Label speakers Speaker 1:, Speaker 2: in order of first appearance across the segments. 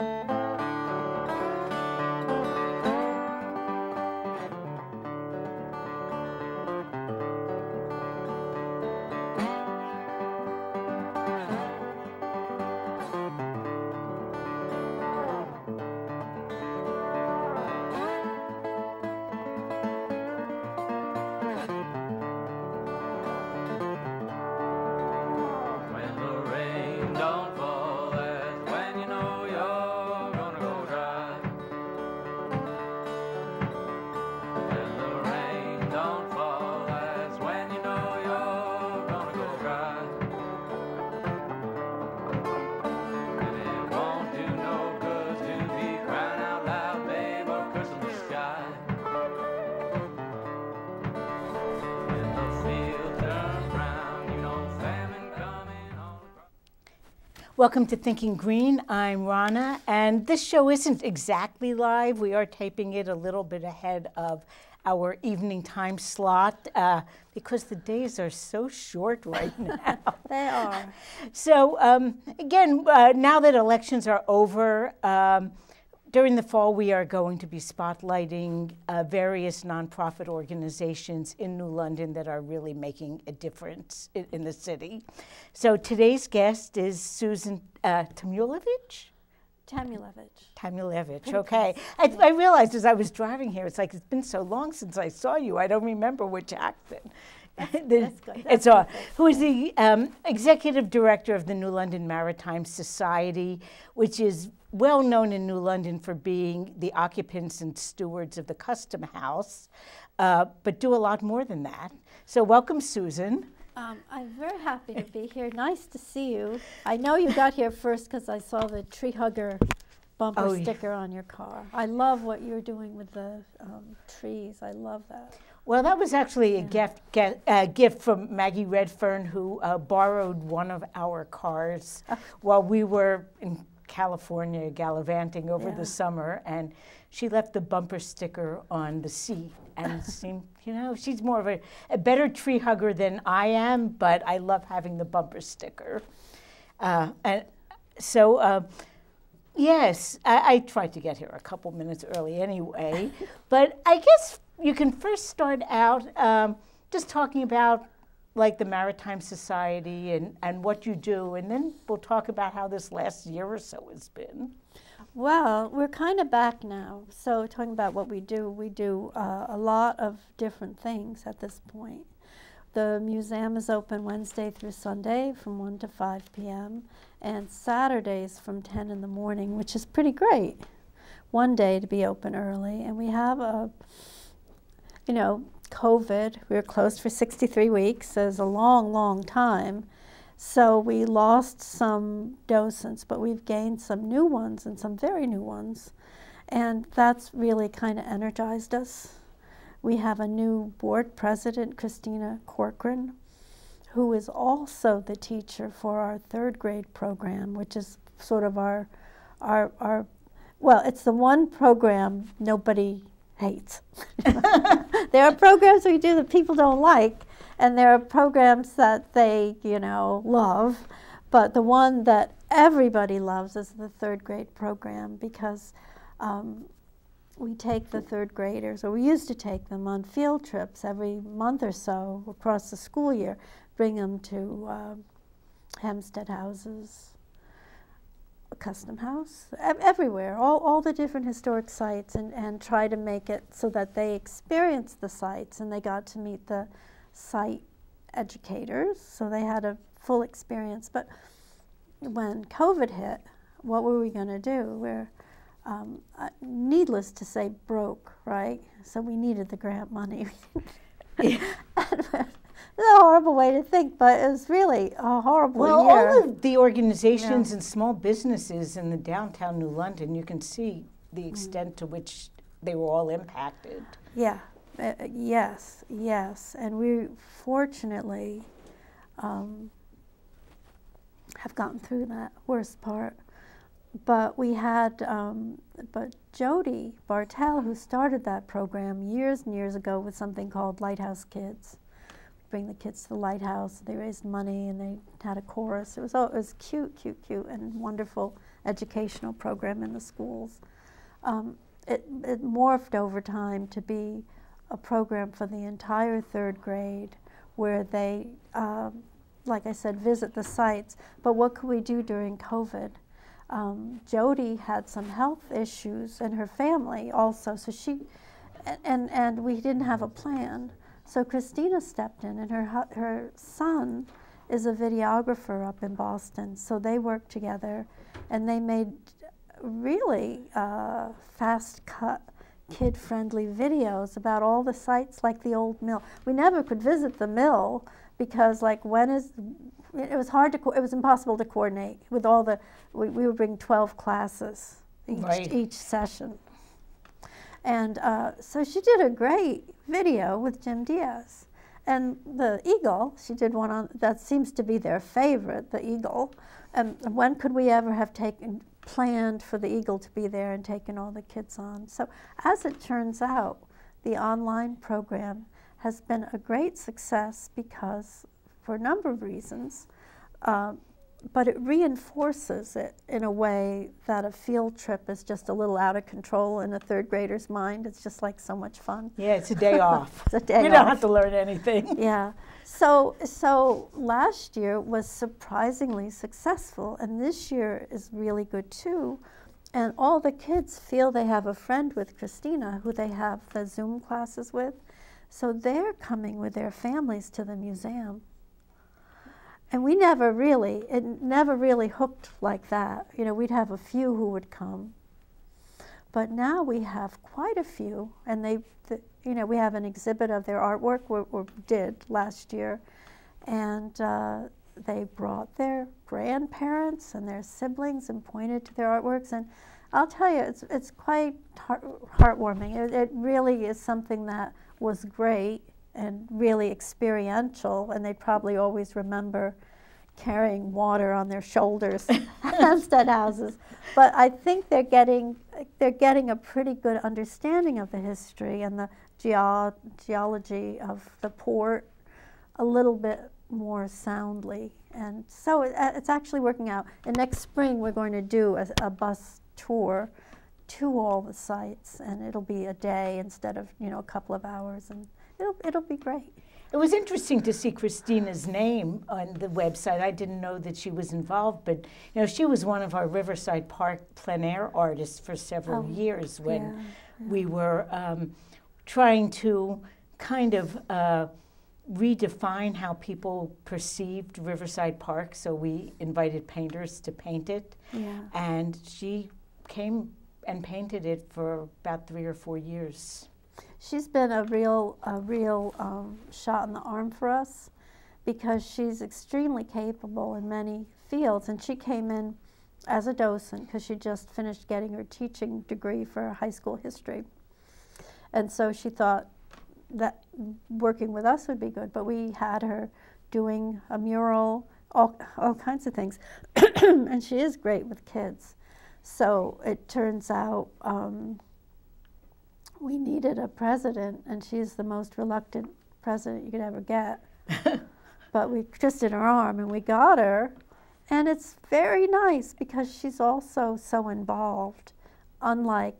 Speaker 1: When
Speaker 2: Welcome to Thinking Green. I'm Rana, and this show isn't exactly live. We are taping it a little bit ahead of our evening time slot uh, because the days are so short right now.
Speaker 3: They are.
Speaker 2: So, um, again, uh, now that elections are over, um, during the fall, we are going to be spotlighting uh, various nonprofit organizations in New London that are really making a difference in, in the city. So, today's guest is Susan uh, Tamulevich.
Speaker 3: Tamulevich.
Speaker 2: Tamulevich, okay. I, I realized as I was driving here, it's like it's been so long since I saw you, I don't remember which accent. The-
Speaker 3: that's good,
Speaker 2: It's
Speaker 3: that's
Speaker 2: all, who is the um, executive director of the New London Maritime Society, which is well known in New London for being the occupants and stewards of the Custom House, uh, but do a lot more than that. So, welcome, Susan.
Speaker 3: Um, I'm very happy to be here. Nice to see you. I know you got here first because I saw the tree hugger bumper
Speaker 2: Oh, yeah.
Speaker 3: sticker on your car. I love what you're doing with the um, trees. I love that.
Speaker 2: Well, that was actually a gift, ge- uh, gift from Maggie Redfern, who uh, borrowed one of our cars while we were in California gallivanting over
Speaker 3: Yeah.
Speaker 2: the summer, and she left the bumper sticker on the seat. And seemed, you know, she's more of a, a better tree hugger than I am, but I love having the bumper sticker. Uh, and so, uh, Yes, I, I tried to get here a couple minutes early anyway. but I guess you can first start out um, just talking about like the Maritime Society and, and what you do, and then we'll talk about how this last year or so has been.
Speaker 3: Well, we're kind of back now. So, talking about what we do, we do uh, a lot of different things at this point. The museum is open Wednesday through Sunday from 1 to 5 p.m. and Saturdays from 10 in the morning, which is pretty great. One day to be open early. And we have a, you know, COVID, we were closed for 63 weeks. So it's a long, long time. So we lost some docents, but we've gained some new ones and some very new ones. And that's really kind of energized us. We have a new board president, Christina Corcoran, who is also the teacher for our third grade program, which is sort of our, our, our well, it's the one program nobody hates. there are programs we do that people don't like, and there are programs that they, you know, love. But the one that everybody loves is the third grade program because um, we take the third graders, or we used to take them on field trips every month or so across the school year, bring them to uh, Hempsted houses, Custom House, everywhere, all, all the different historic sites, and, and try to make it so that they experienced the sites and they got to meet the site educators, so they had a full experience. But when COVID hit, what were we going to do? We're, um, uh, needless to say, broke, right? So we needed the grant money. a horrible way to think, but it was really a horrible
Speaker 2: Well,
Speaker 3: year.
Speaker 2: Well, all of the organizations and small businesses in the downtown New London, you can see the extent to which they were all impacted.
Speaker 3: Yeah, uh, uh, yes, yes. And we fortunately um, have gotten through that worst part. But we had, um, but Jody Bartel, who started that program years and years ago with something called Lighthouse Kids. Bring the kids to the lighthouse. They raised money and they had a chorus. It was all, it was cute, cute, cute, and wonderful educational program in the schools. Um, it, it morphed over time to be a program for the entire third grade where they, um, like I said, visit the sites. But what could we do during COVID? Um, Jody had some health issues and her family also, so she, and, and we didn't have a plan. So Christina stepped in, and her, her son is a videographer up in Boston. So they worked together and they made really uh, fast cut, kid friendly videos about all the sites like the old mill. We never could visit the mill because, like, when is it was hard to, co- it was impossible to coordinate with all the, we, we would bring 12 classes each,
Speaker 2: Right.
Speaker 3: each session. And uh, so she did a great video with Jim Diaz. And the eagle, she did one on, that seems to be their favorite, the eagle. And when could we ever have taken, planned for the eagle to be there and taken all the kids on? So as it turns out, the online program has been a great success because, for a number of reasons, uh, but it reinforces it in a way that a field trip is just a little out of control in a third grader's mind. It's just like so much fun.
Speaker 2: Yeah, it's a day off.
Speaker 3: It's a day
Speaker 2: you don't have to learn anything.
Speaker 3: Yeah. So so last year was surprisingly successful, and this year is really good too. And all the kids feel they have a friend with Christina, who they have the Zoom classes with. So they're coming with their families to the museum. And we never really, it never really hooked like that. You know, we'd have a few who would come. But now we have quite a few, and they, the, you know, we have an exhibit of their artwork, we, or did last year, and uh, they brought their grandparents and their siblings and pointed to their artworks. And I'll tell you, it's, it's quite heart, heartwarming. It, it really is something that was great and really experiential, and they'd probably always remember carrying water on their shoulders at Hempsted houses. But I think they're getting they're getting a pretty good understanding of the history and the geo- geology of the port a little bit more soundly. And so it, uh, it's actually working out. And next spring we're going to do a, a bus tour to all the sites, and it'll be a day instead of you know a couple of hours, and it'll it'll be great.
Speaker 2: It was interesting to see Christina's name on the website. I didn't know that she was involved, but you know, she was one of our Riverside Park plein air artists for several
Speaker 3: Oh,
Speaker 2: years when
Speaker 3: yeah,
Speaker 2: we were um, trying to kind of uh, redefine how people perceived Riverside Park. So we invited painters to paint it,
Speaker 3: Yeah.
Speaker 2: and she came and painted it for about three or four years.
Speaker 3: She's been a real, a real um, shot in the arm for us because she's extremely capable in many fields. And she came in as a docent because she just finished getting her teaching degree for high school history. And so she thought that working with us would be good. But we had her doing a mural, all, all kinds of things. and she is great with kids. So it turns out. Um, we needed a president, and she's the most reluctant president you could ever get. but we twisted her arm and we got her. And it's very nice because she's also so involved, unlike,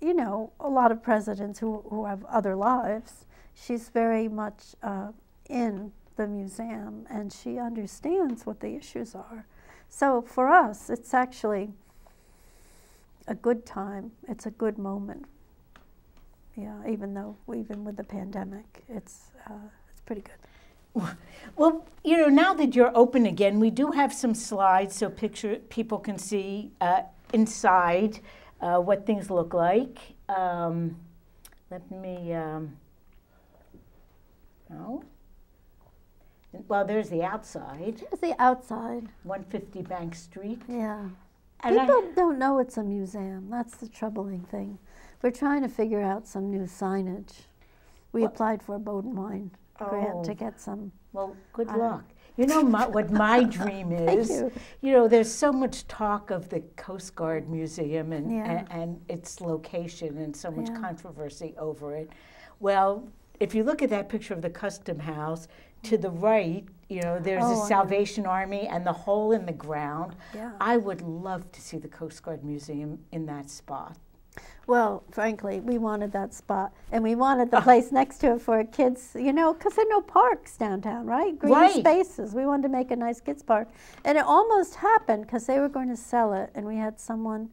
Speaker 3: you know, a lot of presidents who, who have other lives. She's very much uh, in the museum and she understands what the issues are. So for us, it's actually a good time, it's a good moment yeah, even though even with the pandemic, it's uh, it's pretty good.
Speaker 2: Well, you know, now that you're open again, we do have some slides so picture people can see uh, inside uh, what things look like. Um, let me. Um, no. Well, there's the outside,
Speaker 3: Here's the outside.
Speaker 2: 150 Bank Street.
Speaker 3: Yeah,
Speaker 2: And I-
Speaker 3: people don't know it's a museum. That's the troubling thing. We're trying to figure out some new signage. We
Speaker 2: Well-
Speaker 3: applied for a and wine grant
Speaker 2: Oh.
Speaker 3: to get some.
Speaker 2: Well, good luck. You know my, what my dream
Speaker 3: Thank
Speaker 2: is.
Speaker 3: you.
Speaker 2: You know, there's so much talk of the Coast Guard Museum and,
Speaker 3: Yeah.
Speaker 2: and, and its location and so much
Speaker 3: Yeah.
Speaker 2: controversy over it. Well, if you look at that picture of the custom house, to the right, you know, there's
Speaker 3: Oh,
Speaker 2: the. Salvation Army and the hole in the ground.
Speaker 3: Yeah.
Speaker 2: I would love to see the Coast Guard Museum in that spot.
Speaker 3: Well, frankly, we wanted that spot, and we wanted the place next to it for kids, you know, because there are no parks downtown, right? Green
Speaker 2: Right.
Speaker 3: spaces. We wanted to make a nice kids park, and it almost happened because they were going to sell it, and we had someone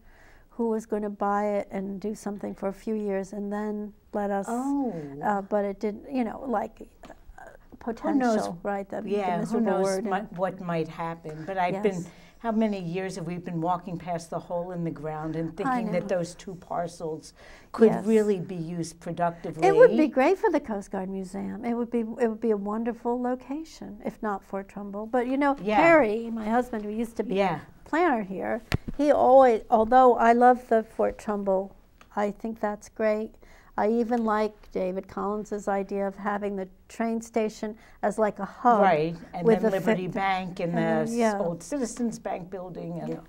Speaker 3: who was going to buy it and do something for a few years, and then let us.
Speaker 2: Oh.
Speaker 3: Uh, but it didn't, you know, like uh, potential, right? The, the
Speaker 2: Yeah, who knows mi- what might happen? But I've been,
Speaker 3: Yes.
Speaker 2: How many years have we been walking past the hole in the ground and thinking that those two parcels could
Speaker 3: Yes.
Speaker 2: really be used productively?
Speaker 3: It would be great for the Coast Guard Museum. It would be it would be a wonderful location, if not Fort Trumbull. But you know,
Speaker 2: Yeah.
Speaker 3: Harry, my husband, who used to be
Speaker 2: Yeah.
Speaker 3: a planner here, he always, although I love the Fort Trumbull, I think that's great. I even like David Collins's idea of having the train station as like a hub.
Speaker 2: Right, and
Speaker 3: with
Speaker 2: then
Speaker 3: the
Speaker 2: Liberty Bank and
Speaker 3: and
Speaker 2: the
Speaker 3: yeah.
Speaker 2: old Citizens Bank building and.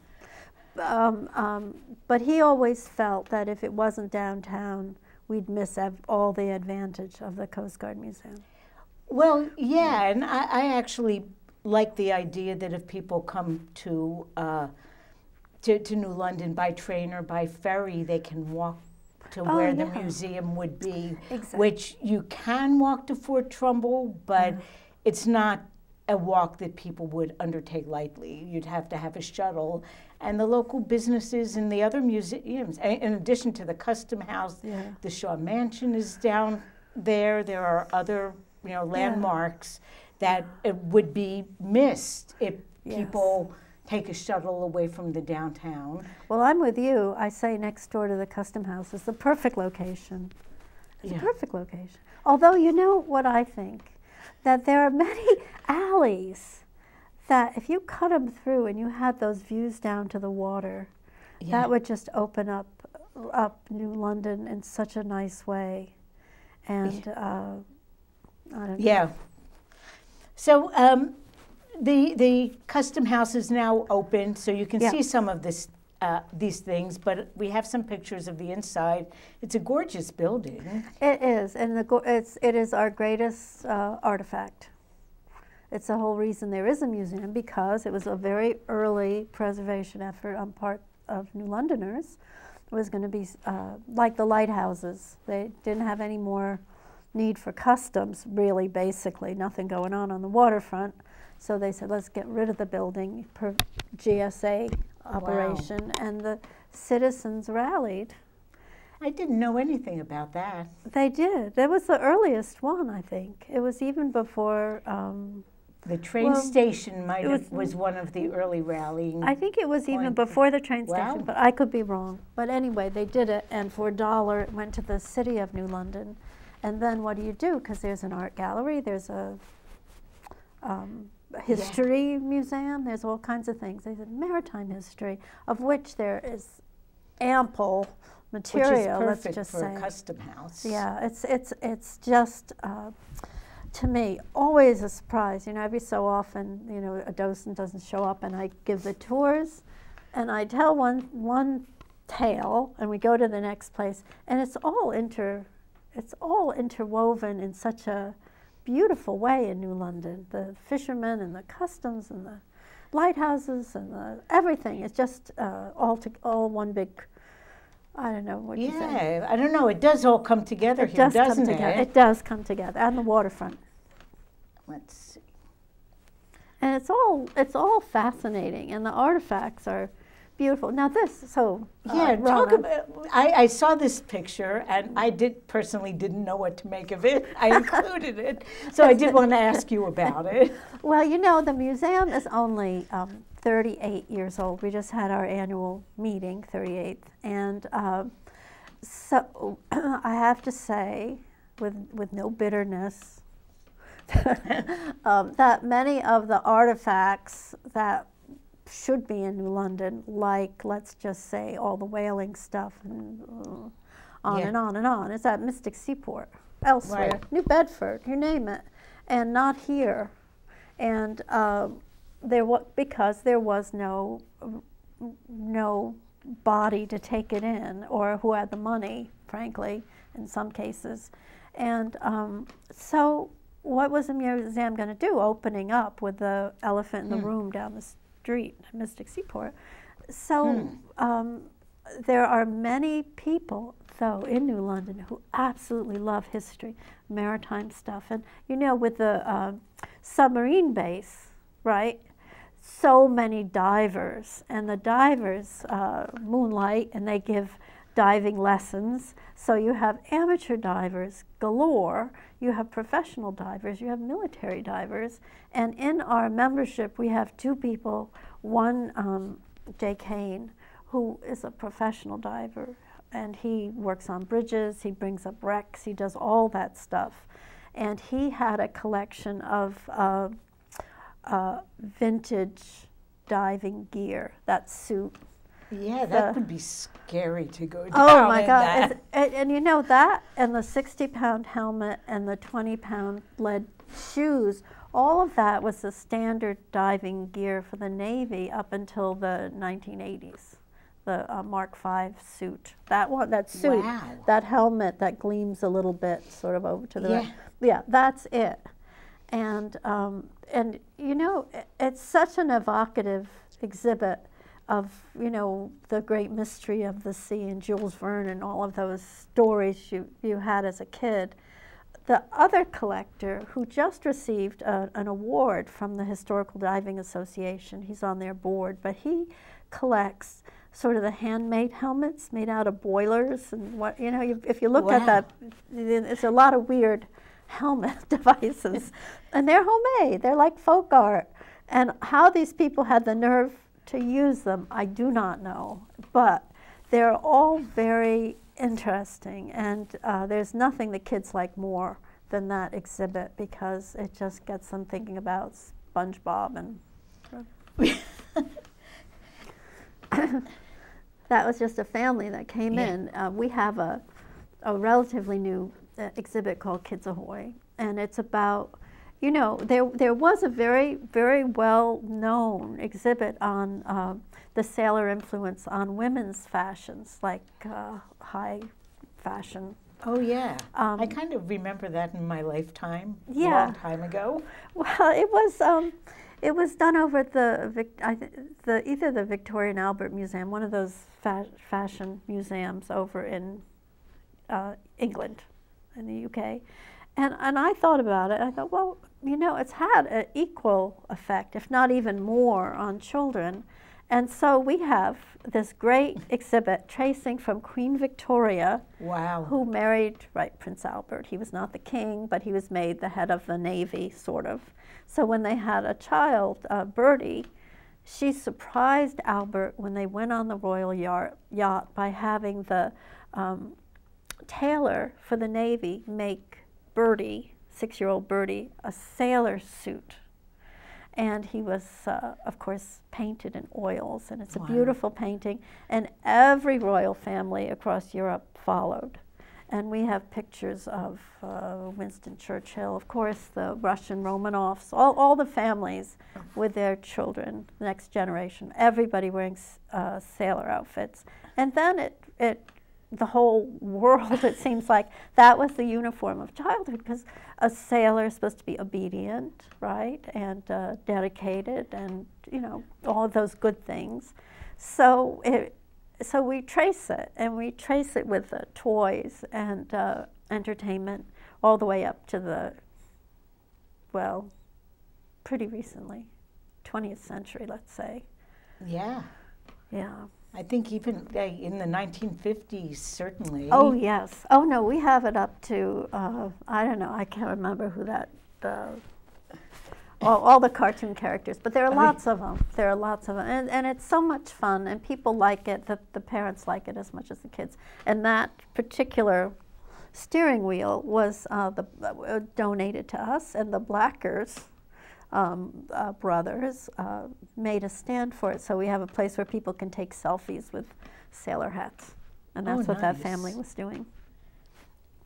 Speaker 3: Um, um, but he always felt that if it wasn't downtown, we'd miss ev- all the advantage of the Coast Guard Museum.
Speaker 2: Well, yeah, and I, I actually like the idea that if people come to, uh, to to New London by train or by ferry, they can walk to
Speaker 3: Oh,
Speaker 2: where the museum would be,
Speaker 3: Exactly.
Speaker 2: which you can walk to Fort Trumbull, but mm-hmm. it's not a walk that people would undertake lightly. You'd have to have a shuttle, and the local businesses and the other museums, in addition to the Custom House,
Speaker 3: Yeah.
Speaker 2: the Shaw Mansion is down there. There are other, you know, landmarks that it would be missed if
Speaker 3: Yes.
Speaker 2: people take a shuttle away from the downtown.
Speaker 3: Well, I'm with you. I say next door to the Custom House is the perfect location. It's
Speaker 2: Yeah.
Speaker 3: a perfect location. Although, you know what I think? That there are many alleys that if you cut them through and you had those views down to the water,
Speaker 2: Yeah.
Speaker 3: that would just open up up New London in such a nice way. And uh, I don't know.
Speaker 2: Yeah. So um, the the custom house is now open, so you can
Speaker 3: Yeah.
Speaker 2: see some of this. Uh, these things, but we have some pictures of the inside. It's a gorgeous building.
Speaker 3: It is, and the it's it is our greatest uh, artifact. It's the whole reason there is a museum because it was a very early preservation effort on part of New Londoners. It was going to be uh, like the lighthouses. They didn't have any more need for customs, really, basically, nothing going on on the waterfront. So they said, let's get rid of the building per GSA operation, and the citizens rallied.
Speaker 2: I didn't know anything about that.
Speaker 3: They did. That was the earliest one, I think. It was even before. Um,
Speaker 2: The train
Speaker 3: Well,
Speaker 2: station might
Speaker 3: it
Speaker 2: have
Speaker 3: was-
Speaker 2: was one of the early rallying.
Speaker 3: I think it was even before the train
Speaker 2: Wow.
Speaker 3: station, but I could be wrong. But anyway, they did it, and for a dollar, it went to the city of New London. And then what do you do? Because there's an art gallery, there's a um, history museum, there's all kinds of things. There's a maritime history, of which there is ample material. let's just
Speaker 2: for
Speaker 3: say.
Speaker 2: a custom house.
Speaker 3: Yeah, it's it's it's just uh, to me always a surprise. You know, every so often, you know, a docent doesn't show up, and I give the tours, and I tell one one tale, and we go to the next place, and it's all inter, it's all interwoven in such a beautiful way in New London. The fishermen and the customs and the lighthouses and the everything. It's just uh, all to, all one big. I don't know what you say.
Speaker 2: Yeah, I don't know. It does all come together
Speaker 3: It
Speaker 2: here,
Speaker 3: does come
Speaker 2: doesn't
Speaker 3: together.
Speaker 2: it?
Speaker 3: It does come together, and the waterfront,
Speaker 2: Let's see.
Speaker 3: and it's all it's all fascinating, and the artifacts are beautiful. Now this, so uh,
Speaker 2: Yeah, talk about. I, I saw this picture, and I did personally didn't know what to make of it. I included it, so I did want to ask you about it.
Speaker 3: Well, you know, the museum is only um, 38 years old. We just had our annual meeting, 38th, and um, so I have to say, with with no bitterness, um, that many of the artifacts that should be in New London, like let's just say all the whaling stuff and uh, on
Speaker 2: Yeah.
Speaker 3: and on and on, is at Mystic Seaport, elsewhere,
Speaker 2: Right.
Speaker 3: New Bedford, you name it, and not here. And um, there was because there was no no body to take it in, or who had the money, frankly, in some cases. And um, so, what was the museum going to do? Opening up with the elephant in the room down the street, Mystic Seaport. So, um, there are many people, though, in New London who absolutely love history, maritime stuff. And you know, with the uh, submarine base, right? So many divers, and the divers uh, moonlight and they give diving lessons. So you have amateur divers galore, you have professional divers, you have military divers. And in our membership, we have two people one, um, Jay Kane, who is a professional diver, and he works on bridges, he brings up wrecks, he does all that stuff. And he had a collection of uh, uh, vintage diving gear, that suit.
Speaker 2: Yeah, that
Speaker 3: The-
Speaker 2: would be scary to go down.
Speaker 3: Oh my God! And, and you know that, and the sixty-pound helmet and the twenty-pound lead shoes, all of that was the standard diving gear for the Navy up until the nineteen eighties. The uh, Mark V suit. That one, that suit,
Speaker 2: Wow.
Speaker 3: that helmet that gleams a little bit, sort of over to the right.
Speaker 2: Yeah.
Speaker 3: Yeah, that's it. And um, and you know, i- it's such an evocative exhibit of you know the great mystery of the sea and Jules Verne and all of those stories you you had as a kid. The other collector who just received a, an award from the Historical Diving Association, he's on their board, but he collects sort of the handmade helmets made out of boilers and what you know. You, if you look at that, it's a lot of weird helmet devices, and they're homemade. They're like folk art. And how these people had the nerve to use them, I do not know. But they're all very interesting, and uh, there's nothing the kids like more than that exhibit because it just gets them thinking about SpongeBob and. that was just a family that came
Speaker 2: Yeah.
Speaker 3: in. Uh, we have a, a relatively new uh, exhibit called Kids Ahoy, and it's about, you know, there there was a very very well known exhibit on uh, the sailor influence on women's fashions, like uh, high fashion.
Speaker 2: Oh yeah, I
Speaker 3: Um,
Speaker 2: kind of remember that in my lifetime. a long time ago.
Speaker 3: Well, it was um, it was done over at the, the either the Victoria and Albert Museum, one of those fa- fashion museums over in uh, England, in the UK, and and I thought about it. I thought, well, you know, it's had an equal effect, if not even more, on children. And so we have this great exhibit tracing from Queen Victoria
Speaker 2: Wow.
Speaker 3: who married right Prince Albert. He was not the king, but he was made the head of the navy, sort of. So when they had a child, uh, Bertie, she surprised Albert when they went on the royal yacht, yacht by having the um, tailor for the navy make Bertie, six-year-old Bertie, a sailor suit. And he was, uh, of course, painted in oils, and it's
Speaker 2: Wow.
Speaker 3: a beautiful painting. And every royal family across Europe followed. And we have pictures of uh, Winston Churchill, of course, the Russian Romanovs, all, all the families with their children, the next generation, everybody wearing s- uh, sailor outfits. And then it, it, the whole world, it seems like that was the uniform of childhood because a sailor is supposed to be obedient, right, and uh, dedicated, and you know all of those good things. So it, so we trace it, and we trace it with the toys and uh, entertainment, all the way up to the, well, pretty recently, 20th century, let's say.
Speaker 2: Yeah.
Speaker 3: Yeah.
Speaker 2: I think even in the 1950s, certainly.
Speaker 3: Oh yes. Oh no, we have it up to uh, I don't know. I can't remember who that. Uh, all, all the cartoon characters, but there are lots of them. There are lots of them, and, and it's so much fun, and people like it. The, the parents like it as much as the kids. And that particular steering wheel was uh, the, uh, donated to us, and the Blackers um, uh, brothers uh, made a stand for it. So we have a place where people can take selfies with sailor hats, and
Speaker 2: Oh,
Speaker 3: that's what that family was doing.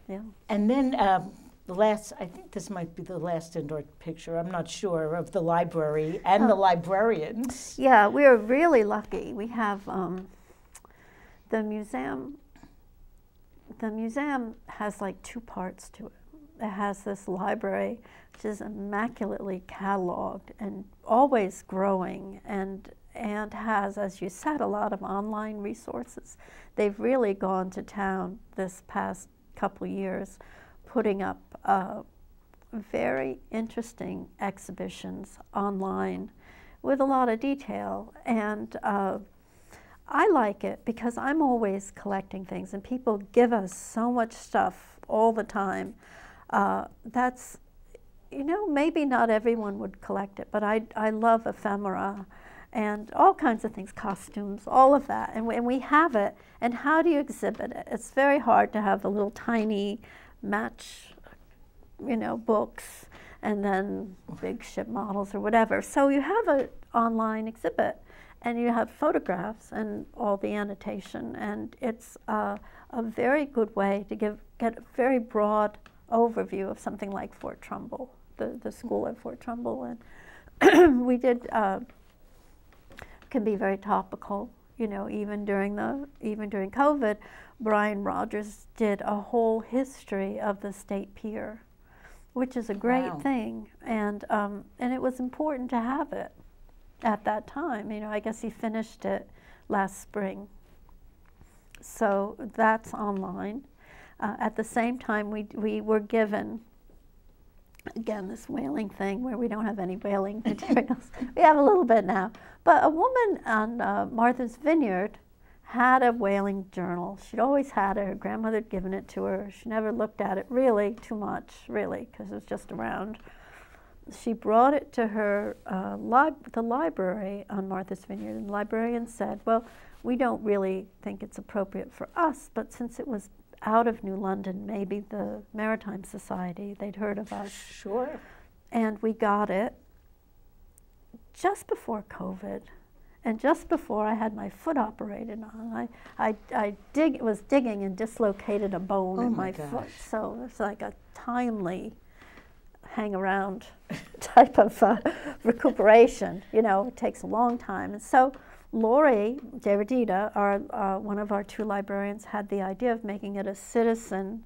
Speaker 3: Yeah.
Speaker 2: And then um, the last, I think this might be the last indoor picture, I'm not sure, of the library and the
Speaker 3: Oh.
Speaker 2: librarians.
Speaker 3: Yeah, we are really lucky. We have um, the museum the museum has like two parts to it. Has this library, which is immaculately cataloged and always growing, and and has, as you said, a lot of online resources. They've really gone to town this past couple years, putting up uh, very interesting exhibitions online with a lot of detail. And uh, I like it because I'm always collecting things, and people give us so much stuff all the time. Uh, that's, you know, maybe not everyone would collect it, but I, I love ephemera and all kinds of things, costumes, all of that. And we, and we have it. And how do you exhibit it? It's very hard to have the little tiny match, you know, books and then big ship models or whatever. So you have an online exhibit and you have photographs and all the annotation. And it's uh, a very good way to give, get a very broad overview of something like Fort Trumbull, the, the school at Fort Trumbull. And we did uh, can be very topical. You know, even during the even during COVID, Brian Rogers did a whole history of the state pier, which is a great
Speaker 2: Wow.
Speaker 3: thing, and um, and it was important to have it at that time. You know, I guess he finished it last spring. So that's online. Uh, at the same time, we we were given again this whaling thing where we don't have any whaling materials. we have a little bit now, but a woman on uh, Martha's Vineyard had a whaling journal. She'd always had it. Her grandmother had given it to her. She never looked at it really too much, really, because it was just around. She brought it to her uh, the library on Martha's Vineyard, and the librarian said, "Well, we don't really think it's appropriate for us, but since it was out of New London, maybe the Maritime Society, they'd heard of us,
Speaker 2: Sure.
Speaker 3: and we got it just before COVID, and just before I had my foot operated on. I, I, I dig, was digging and dislocated a bone
Speaker 2: Oh
Speaker 3: in
Speaker 2: my
Speaker 3: my, foot, so it's like a timely hang around type of uh, recuperation. You know, it takes a long time, and so. Lori Deredita, our, uh, one of our two librarians, had the idea of making it a citizen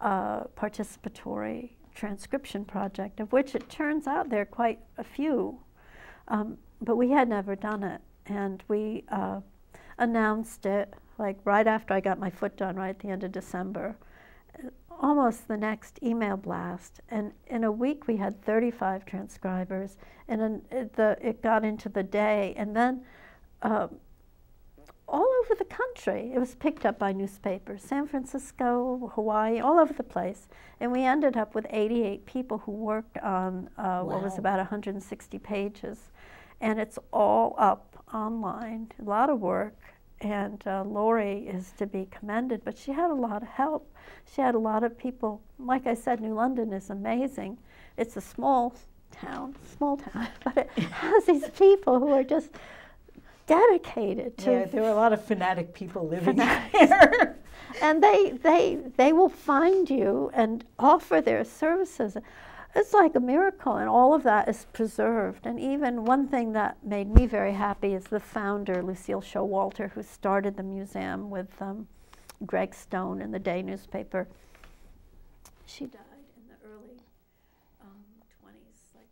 Speaker 3: uh, participatory transcription project, of which it turns out there are quite a few. Um, but we had never done it, and we uh, announced it like right after I got my foot done, right at the end of December. Almost the next email blast, and in a week we had 35 transcribers, and then it, the, it got into the day, and then uh, all over the country. It was picked up by newspapers, San Francisco, Hawaii, all over the place. And we ended up with 88 people who worked on uh, what was about 160 pages. And it's all up online, a lot of work. And uh, Lori is to be commended, but she had a lot of help. She had a lot of people. Like I said, New London is amazing. It's a small town, small town, but it has these people who are just dedicated to
Speaker 2: Yeah, there are a lot of fanatic people living here.
Speaker 3: and they they they will find you and offer their services. It's like a miracle and all of that is preserved. And even one thing that made me very happy is the founder lucille showalter who started the museum with um, greg stone in the day newspaper. She died in the early um, 20s like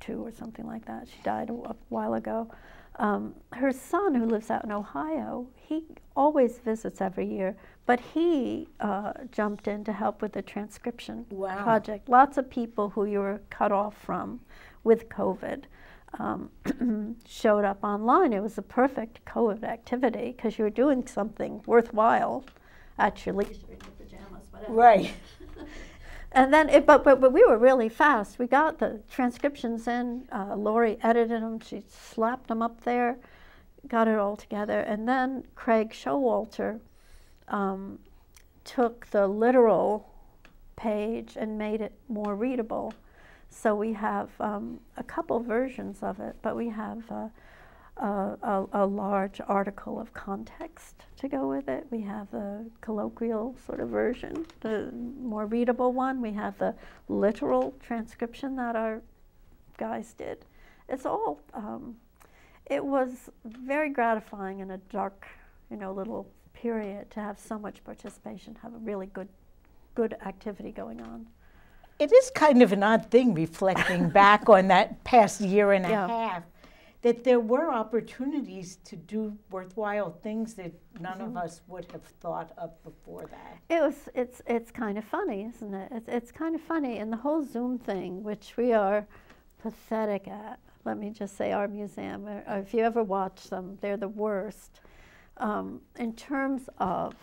Speaker 3: 2002 or something like that she died a wh- while ago um, her son, who lives out in Ohio, he always visits every year, but he uh, jumped in to help with the transcription
Speaker 2: Wow.
Speaker 3: project. Lots of people who you were cut off from with COVID um, showed up online. It was a perfect COVID activity because you were doing something worthwhile at your leisure in your pajamas, whatever.
Speaker 2: right.
Speaker 3: And then, it, but, but but we were really fast. We got the transcriptions in. Uh, Lori edited them. She slapped them up there, got it all together. And then Craig Showalter um, took the literal page and made it more readable. So we have um, a couple versions of it, but we have uh, a, a, a large article of context to go with it. We have the colloquial sort of version, the more readable one. We have the literal transcription that our guys did. It's all, um, it was very gratifying in a dark, you know, little period to have so much participation, have a really good, good activity going on.
Speaker 2: It is kind of an odd thing reflecting back on that past year and a half that there were opportunities to do worthwhile things that none
Speaker 3: Mm-hmm.
Speaker 2: of us would have thought of before that.
Speaker 3: It was. It's. It's kind of funny, isn't it? It's. It's kind of funny, and the whole Zoom thing, which we are pathetic at. Let me just say, our museum. uh, uh, If you ever watch them, they're the worst. Um, in terms of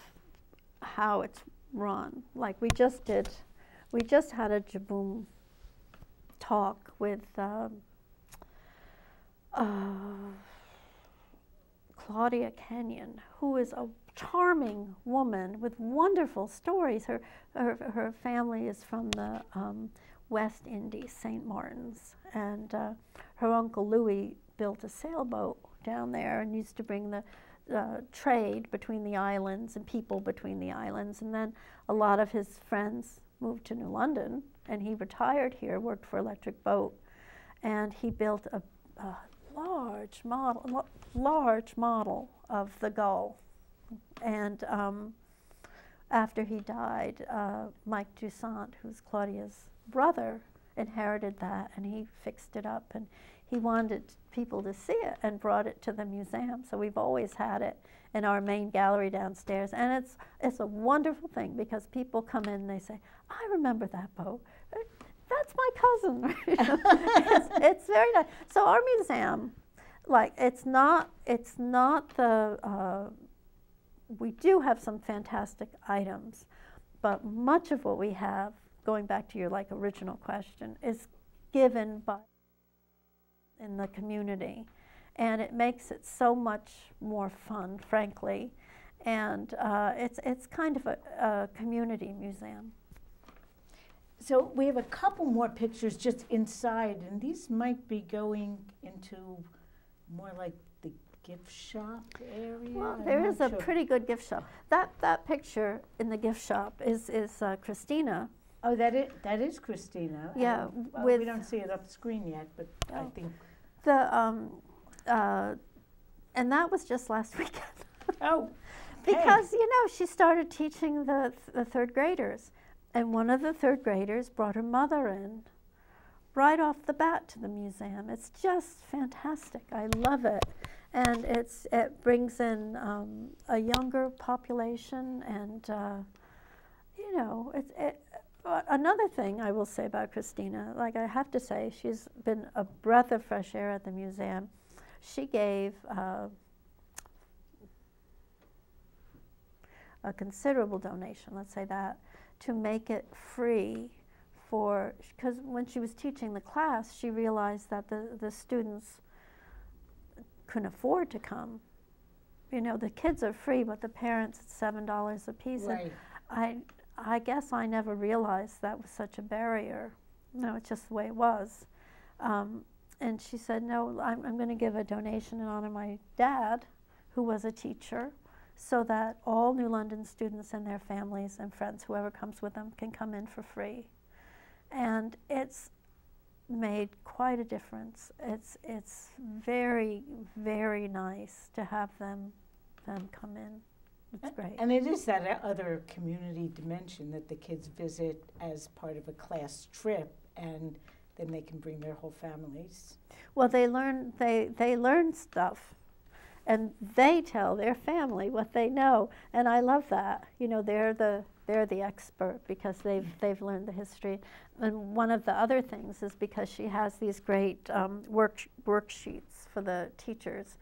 Speaker 3: how it's run, like we just did, we just had a Jaboom talk with. Um, Claudia Kenyon, who is a charming woman with wonderful stories. Her, her, her family is from the um, West Indies, St. Martin's, and uh, her uncle Louis built a sailboat down there and used to bring the uh, trade between the islands and people between the islands. And then a lot of his friends moved to New London, and he retired here, worked for Electric Boat, and he built a, a large model, large model of the gull. And um, after he died, uh, Mike Toussaint, who's Claudia's brother, inherited that, and he fixed it up, and he wanted people to see it and brought it to the museum. So we've always had it in our main gallery downstairs, and it's it's a wonderful thing because people come in and they say, "I remember that boat." My cousin. it's, it's very nice. So our museum, like, it's not it's not the. Uh, we do have some fantastic items, but much of what we have, going back to your like original question, is given by in the community, and it makes it so much more fun, frankly, and uh, it's it's kind of a, a community museum.
Speaker 2: So we have a couple more pictures just inside, and these might be going into more like the gift shop area.
Speaker 3: Well,
Speaker 2: I'm
Speaker 3: is a
Speaker 2: sure.
Speaker 3: pretty good gift shop. That that picture in the gift shop is is uh, Christina.
Speaker 2: Oh, that is, that is Christina.
Speaker 3: Yeah,
Speaker 2: Um, well,
Speaker 3: with-
Speaker 2: we don't see it up screen yet, but I
Speaker 3: Oh.
Speaker 2: think.
Speaker 3: The um, uh, and that was just last weekend.
Speaker 2: Oh.
Speaker 3: Because you know she started teaching the the third graders, and one of the third graders brought her mother in, right off the bat to the museum. It's just fantastic. I love it, and it's it brings in um, a younger population, and uh, you know it's it. Another thing I will say about Christina, like I have to say, she's been a breath of fresh air at the museum. She gave uh, a considerable donation, let's say that, to make it free for, because when she was teaching the class, she realized that the, the students couldn't afford to come. You know, the kids are free, but the parents, it's $7 a piece.
Speaker 2: Right.
Speaker 3: I, I guess I never realized that was such a barrier. No, it's just the way it was. Um, and she said, No, I'm, I'm going to give a donation in honor of my dad, who was a teacher, so that all New London students and their families and friends, whoever comes with them, can come in for free. And it's made quite a difference. It's, it's very, very nice to have them, them come in. It's great.
Speaker 2: And it is that other community dimension that the kids visit as part of a class trip, and then they can bring their whole families.
Speaker 3: Well, they learn they they learn stuff, and they tell their family what they know, and I love that. You know, they're the they're the expert because they've they've learned the history. And one of the other things is because she has these great um, work worksheets for the teachers.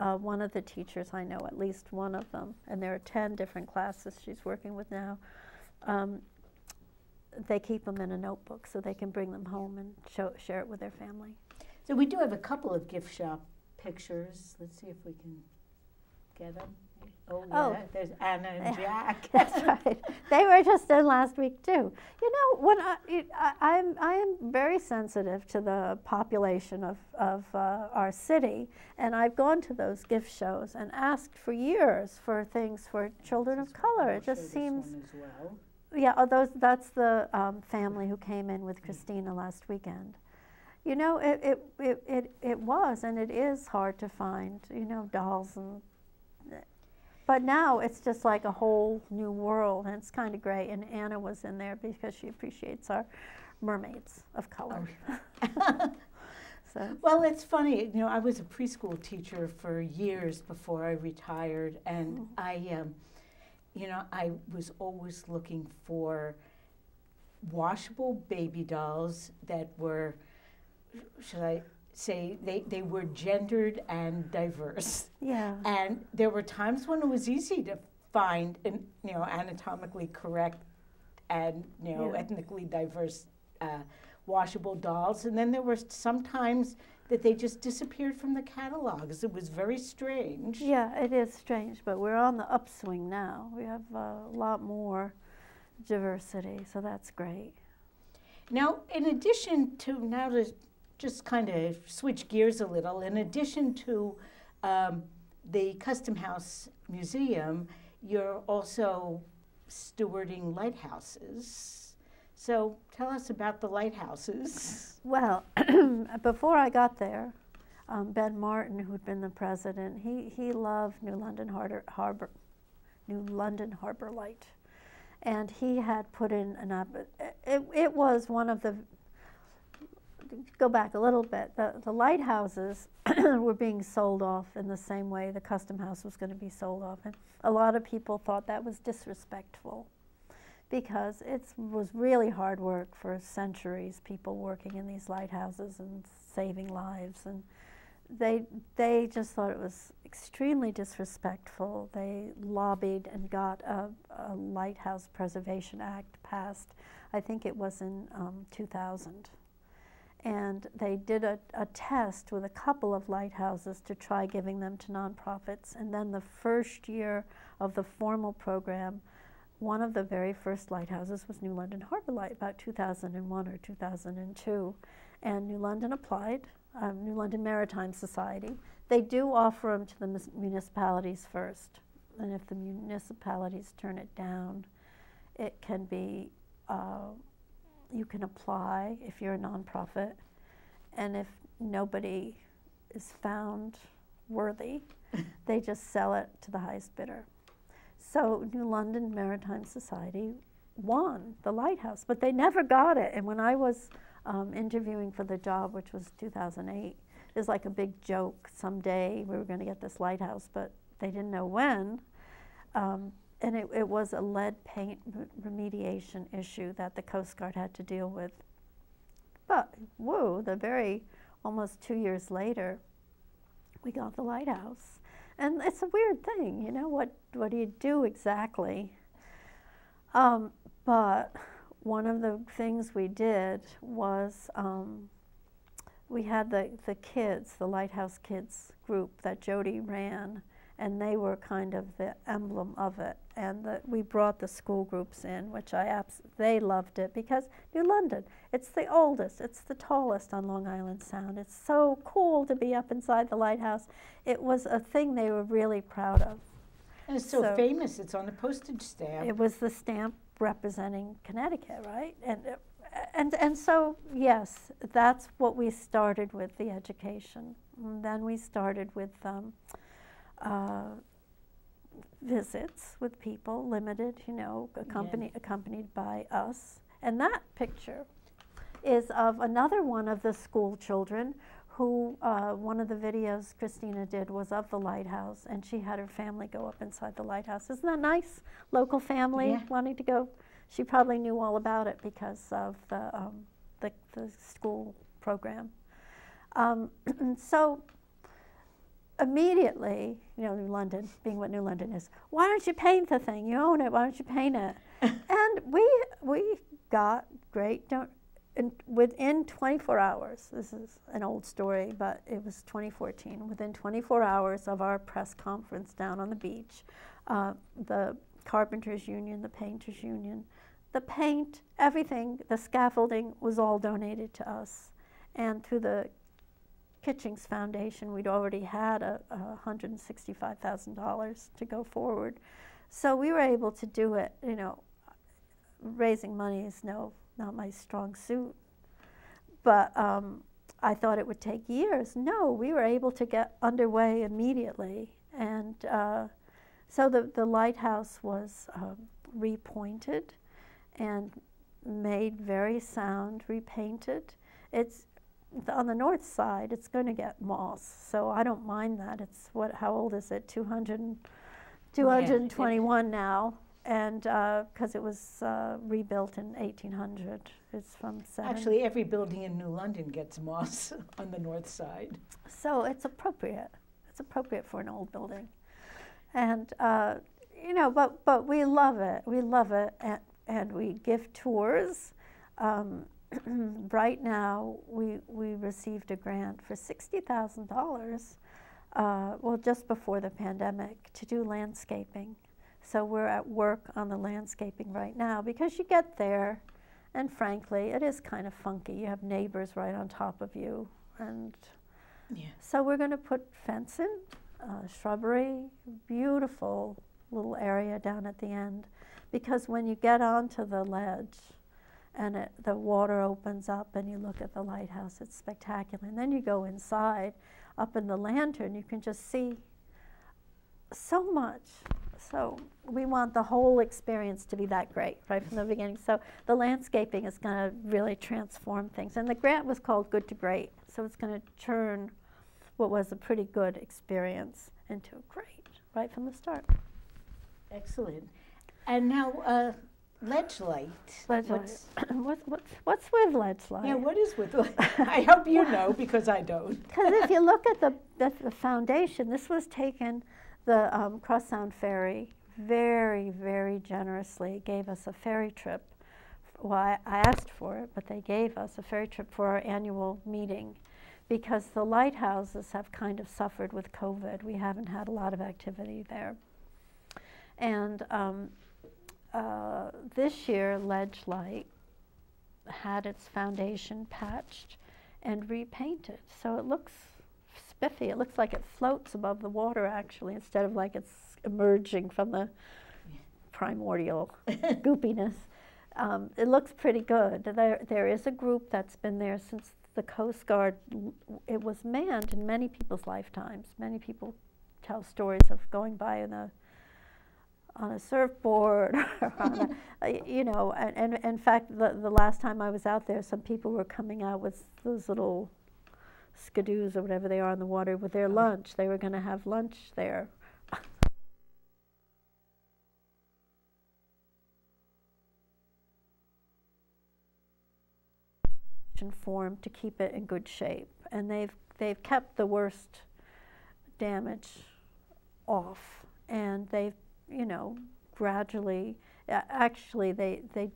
Speaker 3: Uh, one of the teachers I know, at least one of them, and there are ten different classes she's working with now. Um, they keep them in a notebook so they can bring them home and show, share it with their family.
Speaker 2: So we do have a couple of gift shop pictures. Let's see if we can get them. Oh,
Speaker 3: Oh.
Speaker 2: yeah, there's Anna and Jack.
Speaker 3: That's right. They were just in last week too. You know, when I, I, I'm, I am very sensitive to the population of, of uh, our city, and I've gone to those gift shows and asked for years for things for children of color. It just seems,
Speaker 2: well.
Speaker 3: yeah. Oh, those, that's the um, family who came in with Christina last weekend. You know, it, it, it, it, it was and it is hard to find. You know, dolls and but now it's just like a whole new world, and it's kind of great. And Anna was in there because she appreciates our mermaids of color. so
Speaker 2: Well, it's funny. You know, I was a preschool teacher for years before I retired, and I, um, you know, I was always looking for washable baby dolls that were, should I say, they, they were gendered and diverse.
Speaker 3: yeah,
Speaker 2: And there were times when it was easy to find, an, you know, anatomically correct and you know
Speaker 3: Yeah.
Speaker 2: ethnically diverse uh, washable dolls, and then there were sometimes that they just disappeared from the catalogs. It was very strange.
Speaker 3: yeah, it is strange, but we're on the upswing now. We have a lot more diversity, so that's great.
Speaker 2: Now, in addition to now to just kind of switch gears a little, in addition to um, the Custom House Museum, you're also stewarding lighthouses. So tell us about the lighthouses.
Speaker 3: Well, before I got there, um, Ben Martin, who'd been the president, he, he loved New London Harbor, Harbor, New London Harbor Light, and he had put in an. It, it was one of the. Go back a little bit. The, the lighthouses were being sold off in the same way the custom house was going to be sold off, and a lot of people thought that was disrespectful because it was really hard work for centuries, people working in these lighthouses and saving lives. And they, they just thought it was extremely disrespectful. They lobbied and got a, a Lighthouse Preservation Act passed, I think it was in um, 2000. And they did a, a test with a couple of lighthouses to try giving them to nonprofits. And then the first year of the formal program, one of the very first lighthouses was New London Harbor Light, about 2001 or 2002. And New London applied, um, New London Maritime Society. They do offer them to the municipalities first. And if the municipalities turn it down, it can be, uh, you can apply if you're a nonprofit. And if nobody is found worthy, they just sell it to the highest bidder. So New London Maritime Society won the lighthouse, but they never got it. And when I was um, interviewing for the job, which was 2008, it was like a big joke. Someday we were going to get this lighthouse, but they didn't know when. Um, and it, it was a lead paint remediation issue that the Coast Guard had to deal with. But whoa, the very almost two years later, we got the lighthouse. And it's a weird thing, you know, what, what do you do exactly? Um, but one of the things we did was um, we had the, the kids, the Lighthouse Kids group that Jody ran, and they were kind of the emblem of it. And the, we brought the school groups in, which I abs- they loved it because New London, it's the oldest, it's the tallest on Long Island Sound. It's so cool to be up inside the lighthouse. It was a thing they were really proud of.
Speaker 2: And it's so,
Speaker 3: So-
Speaker 2: famous, it's on the postage stamp.
Speaker 3: It was the stamp representing Connecticut, right? And, uh, and, and so, yes, that's what we started with the education. And then we started with um, uh, visits with people, limited, you know, accompanied, accompanied by us. And that picture is of another one of the school children who uh, one of the videos Christina did was of the lighthouse, and she had her family go up inside the lighthouse. Isn't that nice? Local family
Speaker 2: Yeah.
Speaker 3: wanting to go. She probably knew all about it because of the um, the, the school program. Um, so immediately, you know, New London, being what New London is, why don't you paint the thing? You own it. Why don't you paint it? and we we got great don't in, within 24 hours. This is an old story, but it was 2014. Within 24 hours of our press conference down on the beach, uh, the carpenters union, the painters union, the paint, everything, the scaffolding was all donated to us, and through the Kitchings Foundation, we'd already had a, a $165,000 to go forward. So we were able to do it, you know, raising money is no, not my strong suit. But um, I thought it would take years. No, we were able to get underway immediately. And uh, So the, the lighthouse was um, repointed and made very sound, repainted. It's the, on the north side. It's going to get moss, so I don't mind that. It's what? How old is it? 200, and- 221 now, and because it was uh, rebuilt in 1800. It's from seven.
Speaker 2: Actually, every building in New London gets moss on the north side.
Speaker 3: So it's appropriate. It's appropriate for an old building, and uh, you know, but but we love it. We love it, and, and we give tours. Um, right now, we we received a grant for sixty thousand dollars. Uh, well, just before the pandemic, to do landscaping. So we're at work on the landscaping right now because you get there, and frankly, it is kind of funky. You have neighbors right on top of you, and
Speaker 2: Yeah.
Speaker 3: so we're going to put fence in, uh, shrubbery, beautiful little area down at the end, because when you get onto the ledge, and it, the water opens up and you look at the lighthouse, it's spectacular. And then you go inside, up in the lantern, you can just see so much. So we want the whole experience to be that great right from the beginning. So the landscaping is going to really transform things. And the grant was called Good to Great. So it's going to turn what was a pretty good experience into a great right from the start.
Speaker 2: Excellent. And now, uh, ledge light.
Speaker 3: Ledge light.
Speaker 2: What's-
Speaker 3: what's, what's, what's with ledge light?
Speaker 2: Yeah, what is with I hope you know because I don't.
Speaker 3: Because if you look at the, the, the foundation, this was taken, the um, Cross Sound Ferry very, very generously gave us a ferry trip. Well, I, I asked for it, but they gave us a ferry trip for our annual meeting because the lighthouses have kind of suffered with COVID. We haven't had a lot of activity there. And um, uh, this year, Ledge Light had its foundation patched and repainted. So it looks spiffy. It looks like it floats above the water, actually, instead of like it's emerging from the primordial goopiness. Um, it looks pretty good. There, there is a group that's been there since the Coast Guard. It was manned in many people's lifetimes. Many people tell stories of going by in a on a surfboard or on a, uh, you know, and, and in fact, the, the last time I was out there, some people were coming out with those little skidoos or whatever they are in the water with their
Speaker 2: Oh.
Speaker 3: lunch. They were going to have lunch there. form to keep it in good shape, and they've they've kept the worst damage off, and they've you know gradually actually they they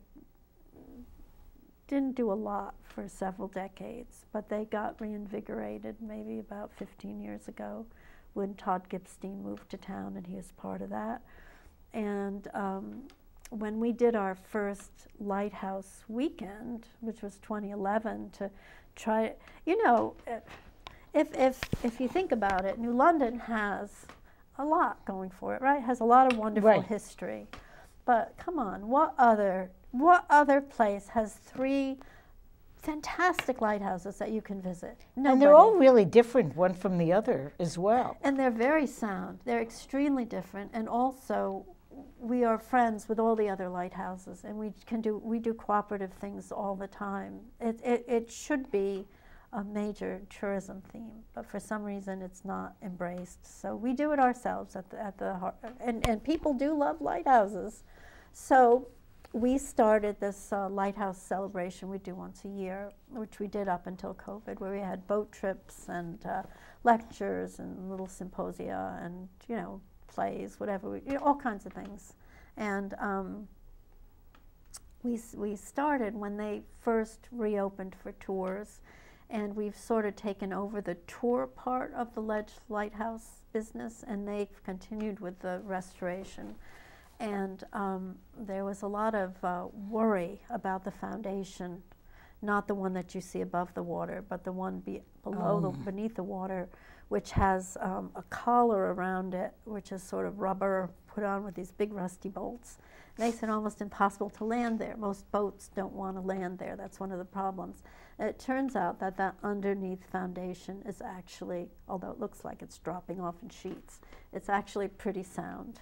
Speaker 3: didn't do a lot for several decades, but they got reinvigorated maybe about 15 years ago when Todd Gipstein moved to town, and he was part of that. And um, when we did our first lighthouse weekend, which was 2011, to try, you know, if if if you think about it, New London has a lot going for it, right? Has a lot of wonderful
Speaker 2: Right.
Speaker 3: history. But come on, what other what other place has three fantastic lighthouses that you can visit? Nobody.
Speaker 2: And they're all really different one from the other as well.
Speaker 3: And they're very sound. They're extremely different, and also we are friends with all the other lighthouses, and we can do we do cooperative things all the time. It it, it should be a major tourism theme, but for some reason it's not embraced. So we do it ourselves at the at the heart, and and people do love lighthouses. So we started this uh, lighthouse celebration we do once a year, which we did up until COVID, where we had boat trips and uh, lectures and little symposia and you know plays, whatever, we, you know, all kinds of things. And um, we we started when they first reopened for tours, and we've sort of taken over the tour part of the Ledge Lighthouse business, and they've continued with the restoration. And um, there was a lot of uh, worry about the foundation, not the one that you see above the water, but the one be- below the
Speaker 2: Oh.
Speaker 3: beneath the water, which has um, a collar around it, which is sort of rubber put on with these big rusty bolts. Makes it almost impossible to land there. Most boats don't want to land there. That's one of the problems. It turns out that that underneath foundation is actually, although it looks like it's dropping off in sheets, it's actually pretty sound.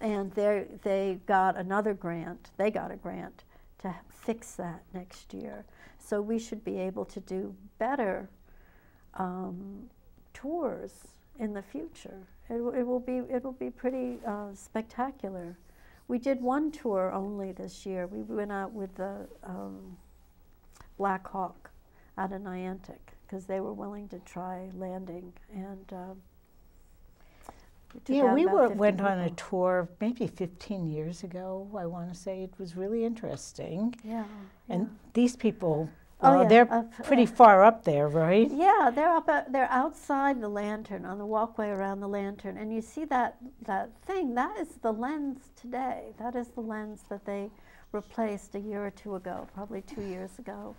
Speaker 3: and they they got another grant. They got a grant to fix that next year. So we should be able to do better um, tours in the future. It, will- it will be it will be pretty uh, spectacular. We did one tour only this year. We went out with the um, Black Hawk out of Niantic because they were willing to try landing and. Um, we
Speaker 2: Yeah, we were,
Speaker 3: 50
Speaker 2: went on a tour maybe 15 years ago. I want to say it was really interesting.
Speaker 3: Yeah.
Speaker 2: And
Speaker 3: yeah.
Speaker 2: these people,
Speaker 3: Oh, yeah,
Speaker 2: they're
Speaker 3: up,
Speaker 2: pretty
Speaker 3: uh,
Speaker 2: far up there, right?
Speaker 3: Yeah, they're up. At, they're outside the lantern on the walkway around the lantern, and you see that that thing. That is the lens today. That is the lens that they replaced a year or two ago, probably two years ago.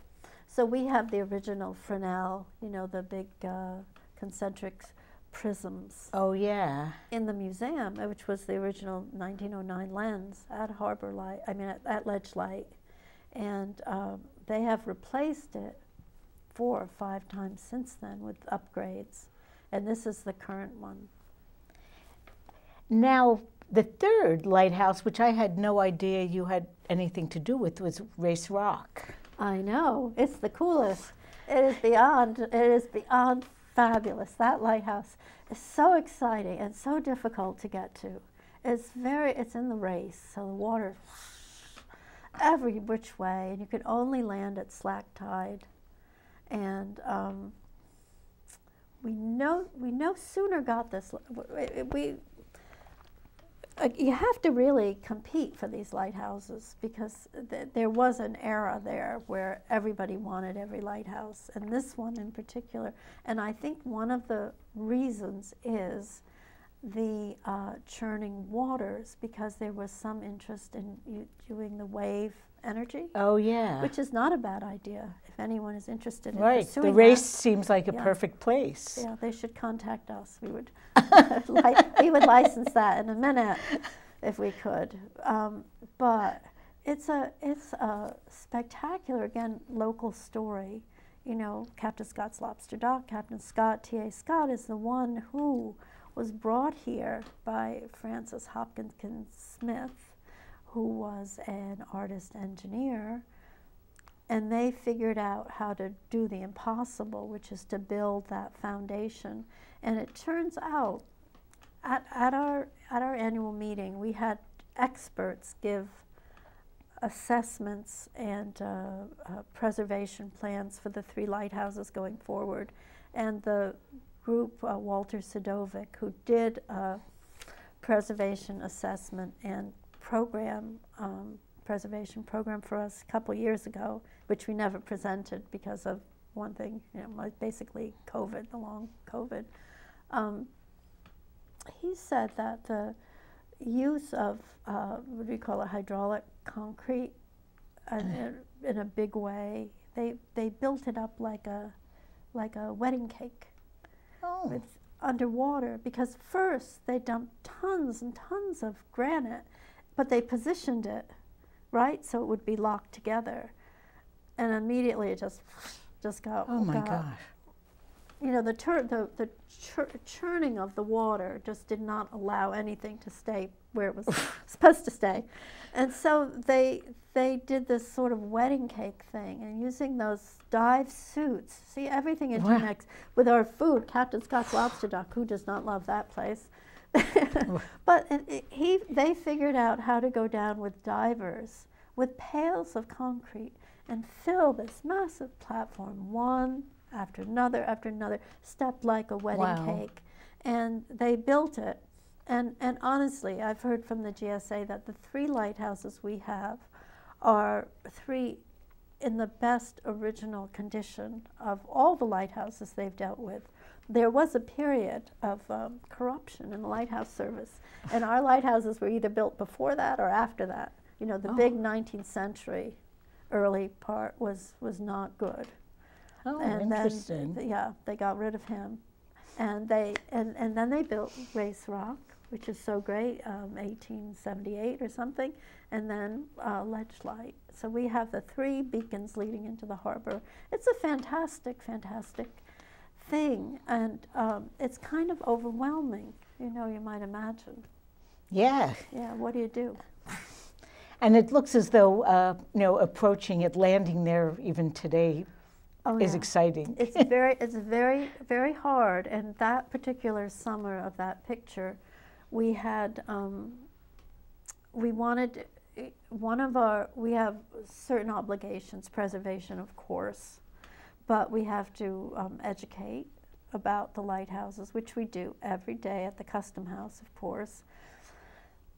Speaker 3: So we have the original Fresnel, you know, the big uh, concentric prisms
Speaker 2: Oh, yeah.
Speaker 3: in the museum, uh, which was the original 1909 lens at Harbor Light. I mean, at, at Ledge Light, and um, they have replaced it four or five times since then with upgrades, and this is the current one.
Speaker 2: Now, the third lighthouse, which I had no idea you had anything to do with, was Race Rock.
Speaker 3: I know it's the coolest. It is beyond. It is beyond fabulous. That lighthouse is so exciting and so difficult to get to. It's very. It's in the race, so the water every which way, and you can only land at slack tide. And um, we know we no sooner got this. We you have to really compete for these lighthouses because th- there was an era there where everybody wanted every lighthouse, and this one in particular. And I think one of the reasons is the uh, churning waters because there was some interest in doing the wave energy,
Speaker 2: Oh, yeah.
Speaker 3: which is not a bad idea if anyone is interested in
Speaker 2: right.
Speaker 3: pursuing
Speaker 2: The
Speaker 3: that.
Speaker 2: race seems like a
Speaker 3: Yeah.
Speaker 2: perfect place.
Speaker 3: Yeah, they should contact us. We would, li- we would license that in a minute if we could. Um, but it's a it's a spectacular again local story. You know, Captain Scott's Lobster Dock. Captain Scott T.A. Scott is the one who was brought here by Francis Hopkinson Smith, who was an artist engineer and they figured out how to do the impossible, which is to build that foundation. And it turns out, at, at our at our annual meeting, we had experts give assessments and uh, uh, preservation plans for the three lighthouses going forward. And the group, uh, Walter Sedovic, who did a preservation assessment and program um, preservation program for us a couple years ago, which we never presented because of one thing, you know, basically COVID, the long COVID. Um, he said that the use of uh, what do we call it, hydraulic concrete, uh, in, in a big way. They they built it up like a like a wedding cake
Speaker 2: Oh.
Speaker 3: with underwater because first they dumped tons and tons of granite, but they positioned it right so it would be locked together, and immediately it just just got
Speaker 2: Oh, my
Speaker 3: got-
Speaker 2: gosh.
Speaker 3: you know the tur- the the chur- churning of the water just did not allow anything to stay where it was supposed to stay, and so they they did this sort of wedding cake thing and using those dive suits. See everything
Speaker 2: Wow.
Speaker 3: with our food. Captain Scott's Lobster Dock. Who does not love that place? but it, it- he they figured out how to go down with divers with pails of concrete and fill this massive platform one after another after another, stepped like a wedding
Speaker 2: Wow.
Speaker 3: cake. And they built it. And, and honestly, I've heard from the GSA that the three lighthouses we have are three in the best original condition of all the lighthouses they've dealt with. There was a period of um, corruption in the lighthouse service, and our lighthouses were either built before that or after that. You know, the big 19th century early part was, was not good
Speaker 2: Oh,
Speaker 3: and
Speaker 2: interesting.
Speaker 3: then yeah, they got rid of him, and they and, and then they built Race Rock, which is so great, um, 1878 or something, and then uh, Ledge Light. So we have the three beacons leading into the harbor. It's a fantastic, fantastic thing, and um, it's kind of overwhelming. You know, you might imagine.
Speaker 2: Yeah.
Speaker 3: Yeah, what do you do?
Speaker 2: And it looks as though, uh, you know, approaching it, landing there even today
Speaker 3: Oh,
Speaker 2: is
Speaker 3: yeah.
Speaker 2: exciting.
Speaker 3: it's very it's very very hard and that particular summer of that picture we had um, we wanted one of our we have certain obligations preservation of course but we have to um, educate about the lighthouses which we do every day at the custom house of course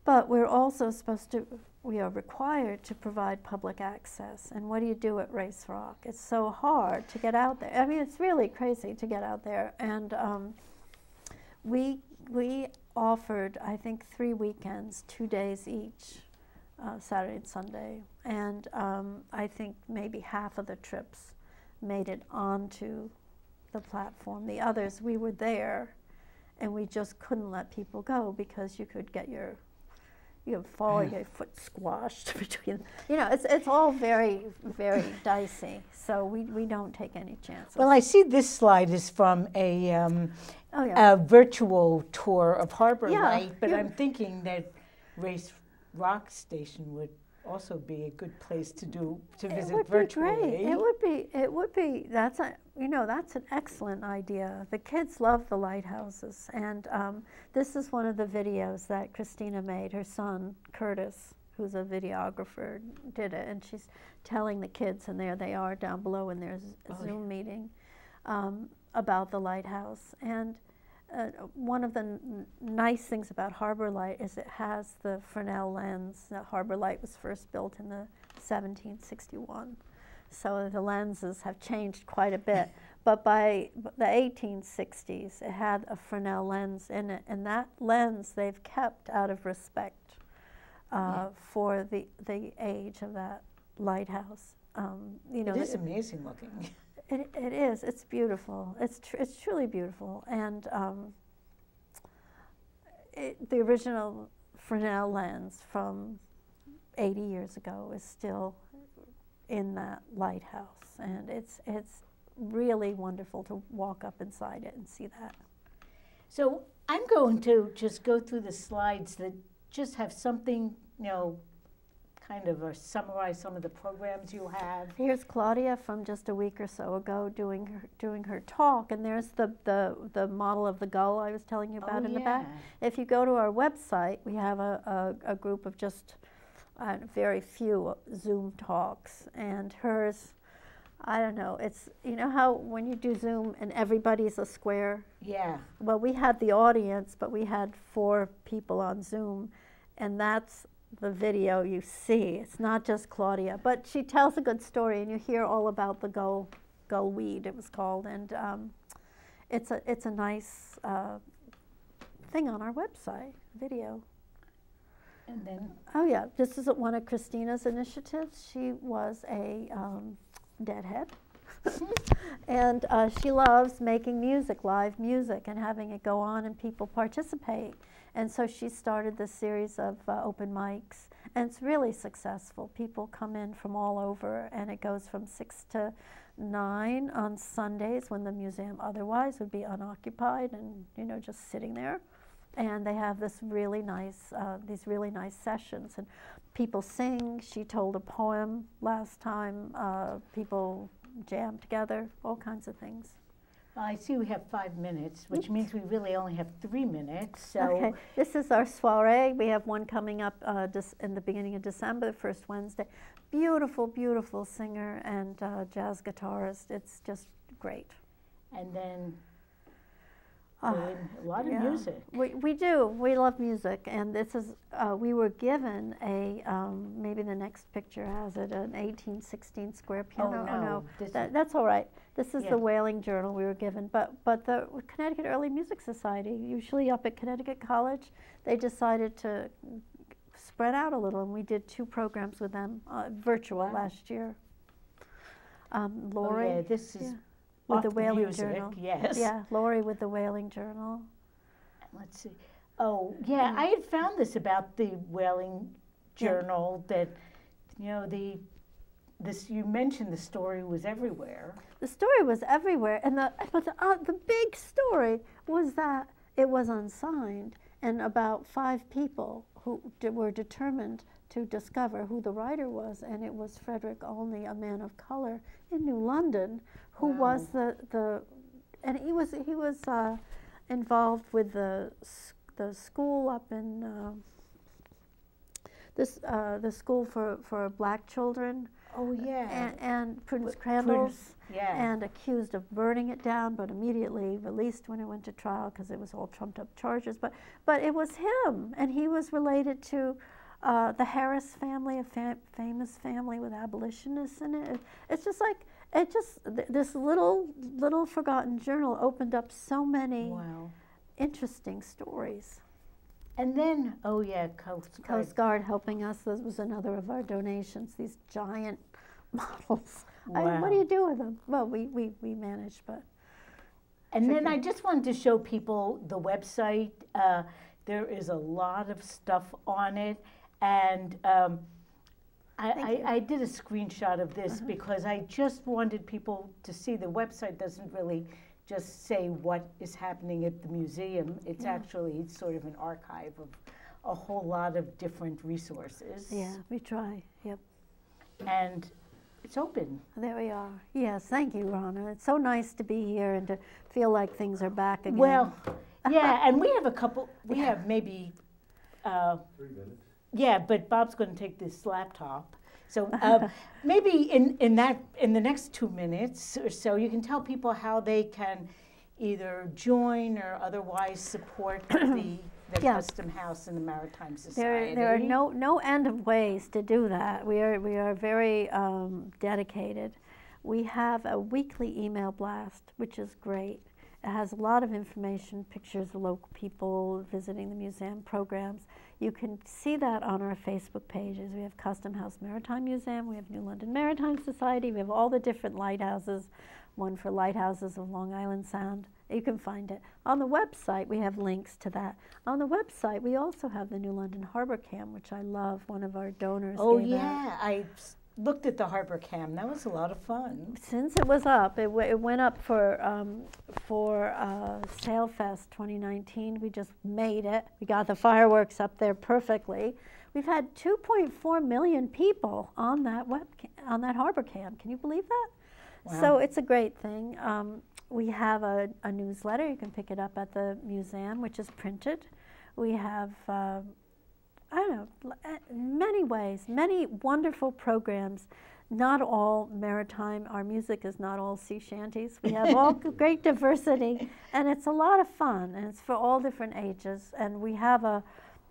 Speaker 3: but we're also supposed to we are required to provide public access. And what do you do at Race Rock? It's so hard to get out there. I mean, it's really crazy to get out there. And um, we we offered, I think, three weekends, two days each, uh, Saturday and Sunday. And um, I think maybe half of the trips made it onto the platform. The others, we were there, and we just couldn't let people go because you could get your you know, fall, your foot squashed between. You know, it's it's all very very dicey. So we, we don't take any chances.
Speaker 2: Well, I see this slide is from a, um,
Speaker 3: oh yeah.
Speaker 2: a virtual tour of Harbor
Speaker 3: Yeah,
Speaker 2: Light, but I'm thinking that Race Rock Station would also be a good place to do to
Speaker 3: it
Speaker 2: visit
Speaker 3: would
Speaker 2: virtually.
Speaker 3: be great. It would be. It would be. That's a. You know, that's an excellent idea. The kids love the lighthouses, and um, this is one of the videos that Christina made. Her son Curtis, who's a videographer, did it, and she's telling the kids, and there they are down below in their
Speaker 2: Oh, yeah.
Speaker 3: Zoom meeting, um, about the lighthouse. And uh, one of the n- nice things about Harbor Light is it has the Fresnel lens. The Harbor Light was first built in the 1761, so the lenses have changed quite a bit. But by the 1860s, it had a Fresnel lens in it, and that lens they've kept out of respect uh, for the the age of that lighthouse. Um, you know,
Speaker 2: it is amazing looking.
Speaker 3: it, it is. It's beautiful. It's tr- it's truly beautiful. And um, it, the original Fresnel lens from 80 years ago is still in that lighthouse, and it's it's really wonderful to walk up inside it and see that.
Speaker 2: So I'm going to just go through the slides that just have something, you know, kind of uh, summarize some of the programs you have.
Speaker 3: Here's Claudia from just a week or so ago doing her doing her talk, and there's the the, the model of the gull I was telling you about
Speaker 2: oh,
Speaker 3: in
Speaker 2: yeah.
Speaker 3: the back. If you go to our website, we have a, a, a group of just uh, very few Zoom talks, and hers, I don't know, it's, you know how when you do Zoom and everybody's a square?
Speaker 2: Yeah.
Speaker 3: Well, we had the audience, but we had four people on Zoom, and that's the video you see. It's not just Claudia, but she tells a good story, and you hear all about the gull, gull weed, it was called, and um, it's a it's a nice uh, thing on our website, video.
Speaker 2: And then
Speaker 3: Oh yeah, this is one of Christina's initiatives. She was a um, deadhead, and uh, she loves making music, live music, and having it go on and people participate. And so she started this series of uh, open mics, and it's really successful. People come in from all over, and it goes from six to nine on Sundays when the museum otherwise would be unoccupied and you know just sitting there. And they have this really nice uh, these really nice sessions and people sing. She told a poem last time uh, people jam together all kinds of things
Speaker 2: I see we have five minutes, which means we really only have three minutes. So
Speaker 3: okay this is our soiree. We have one coming up uh, in the beginning of december the first wednesday. Beautiful beautiful singer and uh, jazz guitarist. It's just great.
Speaker 2: And then
Speaker 3: Ah,
Speaker 2: a lot of
Speaker 3: Yeah.
Speaker 2: music.
Speaker 3: We, we do. We love music, and this is. Uh, we were given a. Um, maybe the next picture has it. An 1816 square piano.
Speaker 2: Oh, no, this
Speaker 3: that, that's all right. This is
Speaker 2: Yeah.
Speaker 3: the Whaling Journal we were given, but but the Connecticut Early Music Society, usually up at Connecticut College, they decided to spread out a little, and we did two programs with them, uh, virtual
Speaker 2: Wow.
Speaker 3: last year. Um,
Speaker 2: Oh, yeah, this is
Speaker 3: with the
Speaker 2: off
Speaker 3: Whaling
Speaker 2: music,
Speaker 3: Journal.
Speaker 2: Yes.
Speaker 3: Yeah, Lori with the Whaling Journal.
Speaker 2: Let's see. Oh, yeah, I had found this about the Whaling
Speaker 3: Yeah.
Speaker 2: Journal that, you know, the this you mentioned the story was everywhere.
Speaker 3: The story was everywhere, and the but the, uh, the big story was that it was unsigned, and about five people who d- were determined to discover who the writer was, and it was Frederick Olney, a man of color in New London, who was the, the and he was he was uh, involved with the the school up in uh, this uh, the school for, for black children
Speaker 2: Oh yeah.
Speaker 3: and, and Prudence
Speaker 2: Pr-
Speaker 3: Crandall's
Speaker 2: yeah.
Speaker 3: and accused of burning it down, but immediately released when it went to trial because it was all trumped up charges. But but it was him, and he was related to uh, the Harris family, a fa- famous family with abolitionists in it. It's just like it just th- this little little forgotten journal opened up so many
Speaker 2: wow.
Speaker 3: interesting stories.
Speaker 2: And then, oh yeah, Coast Guard.
Speaker 3: Coast Guard helping us. This was another of our donations. These giant models. I, what do you do with them? Well, we, we, we manage, but
Speaker 2: And then I just wanted to show people the website. Uh, there is a lot of stuff on it, and um, I, I. I did a screenshot of this because I just wanted people to see the website doesn't really just say what is happening at the museum. It's actually sort of an archive of a whole lot of different resources.
Speaker 3: yeah, we try. Yep.
Speaker 2: And it's open.
Speaker 3: There we are. Yes, thank you, Rana. It's so nice to be here and to feel like things are back again.
Speaker 2: Well, yeah, and we have a couple, we have maybe, uh, yeah, but Bob's going to take this laptop. So uh, maybe in, in that in the next two minutes or so, you can tell people how they can either join or otherwise support the, the
Speaker 3: Yeah.
Speaker 2: Custom House and the Maritime
Speaker 3: there,
Speaker 2: Society.
Speaker 3: there are no, no end of ways to do that. We are, we are very um, dedicated. We have a weekly email blast, which is great. It has a lot of information, pictures of local people visiting the museum, programs. You can see that on our Facebook pages. We have Custom House Maritime Museum, we have New London Maritime Society, we have all the different lighthouses, one for lighthouses of Long Island Sound. You can find it. On the website, we have links to that. On the website, we also have the New London Harbor Cam, which I love. One of our donors
Speaker 2: Oh,
Speaker 3: gave out.
Speaker 2: yeah. I looked at the Harbor Cam. That was a lot of fun.
Speaker 3: since it was up, it, w- it went up for um, for uh, Sailfest 2019. We just made it. We got the fireworks up there perfectly. We've had 2.4 million people on that web on that harbor cam. Can you believe that? So it's a great thing. Um, we have a, a newsletter. You can pick it up at the museum, which is printed. We have. Uh, I don't know, uh, many ways, many wonderful programs. Not all maritime. Our music is not all sea shanties. We have all great diversity, and it's a lot of fun, and it's for all different ages. And we have a,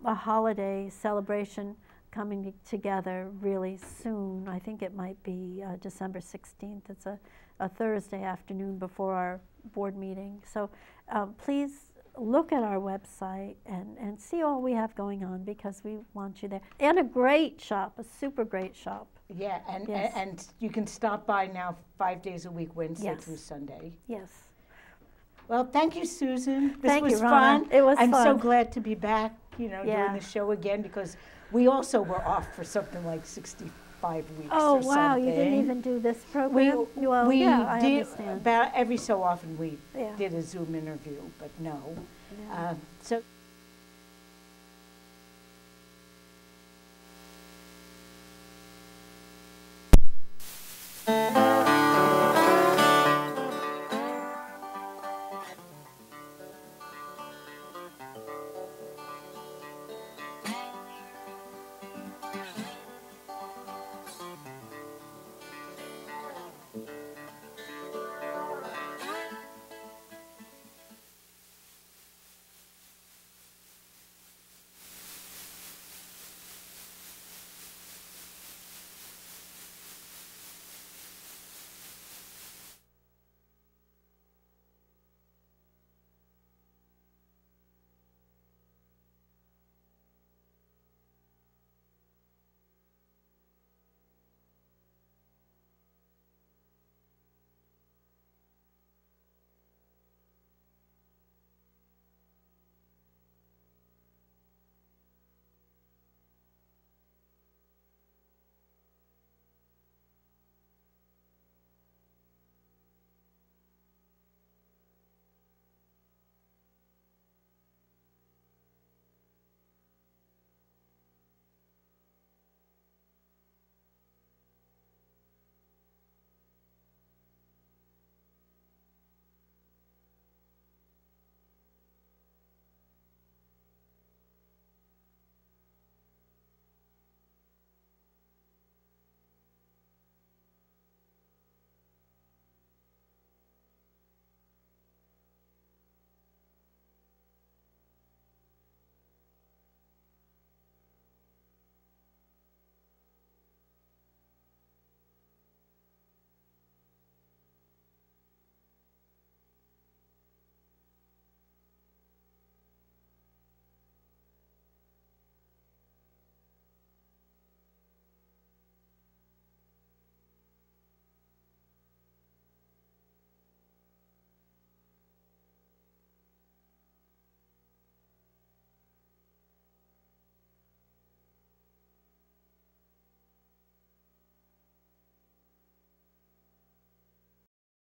Speaker 3: a holiday celebration coming together really soon. I think it might be uh, December 16th. It's a, a Thursday afternoon before our board meeting. So um, please look at our website and, and see all we have going on because we want you there. And a great shop, a super great shop.
Speaker 2: Yeah, and,
Speaker 3: Yes.
Speaker 2: and, and you can stop by now five days a week, Wednesday
Speaker 3: Yes.
Speaker 2: through Sunday.
Speaker 3: Yes.
Speaker 2: Well, thank you, Susan. This
Speaker 3: Thank
Speaker 2: was
Speaker 3: you, Rhonda.
Speaker 2: fun.
Speaker 3: It was
Speaker 2: I'm so glad to be back, you know,
Speaker 3: Yeah.
Speaker 2: doing the show again because we also were off for something like 65 weeks
Speaker 3: Oh,
Speaker 2: or
Speaker 3: wow, you didn't even do this
Speaker 2: We,
Speaker 3: program? well,
Speaker 2: we
Speaker 3: yeah, I
Speaker 2: did about every so often we
Speaker 3: Yeah.
Speaker 2: did a Zoom interview, but no.
Speaker 3: Yeah.
Speaker 2: Uh, so
Speaker 3: Thank